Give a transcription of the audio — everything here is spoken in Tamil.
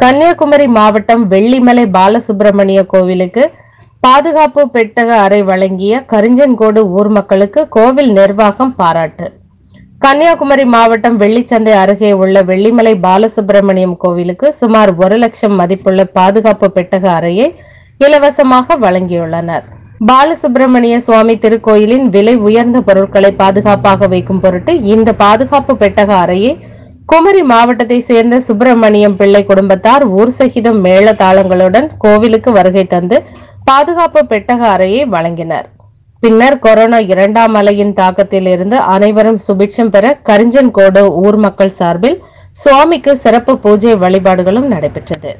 கன்னியாகுமரி மாவட்டம் வெள்ளிமலை பாலசுப்பிரமணிய கோவிலுக்கு பாதுகாப்பு பெட்டக அறை வழங்கிய கரிஞ்சன்கோடு ஊர் மக்களுக்கு கோவில் நிர்வாகம் பாராட்டு. கன்னியாகுமரி மாவட்டம் வெள்ளிச்சந்தை அருகே உள்ள வெள்ளிமலை பாலசுப்பிரமணியம் கோவிலுக்கு சுமார் ஒரு லட்சம் மதிப்புள்ள பாதுகாப்பு பெட்டக அறையை இலவசமாக வழங்கியுள்ளனர். பாலசுப்பிரமணிய சுவாமி திருக்கோயிலின் விலை உயர்ந்த பொருட்களை பாதுகாப்பாக வைக்கும் பொருட்டு இந்த பாதுகாப்பு பெட்டக அறையை குமரி மாவட்டத்தை சேர்ந்த சுப்பிரமணியம் பிள்ளை குடும்பத்தார் ஊர் சகிதம் மேள தாளங்களுடன் கோவிலுக்கு வருகை தந்து பாதுகாப்பு பெட்டக அறையை வழங்கினர். பின்னர் கொரோனா இரண்டாம் அலையின் தாக்கத்தில் இருந்து அனைவரும் சுபிட்சம் பெற கரிஞ்சன்கோடு ஊர் மக்கள் சார்பில் சுவாமிக்கு சிறப்பு பூஜை வழிபாடுகளும் நடைபெற்றது.